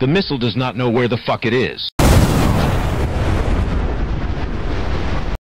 The missile does not know where the fuck it is.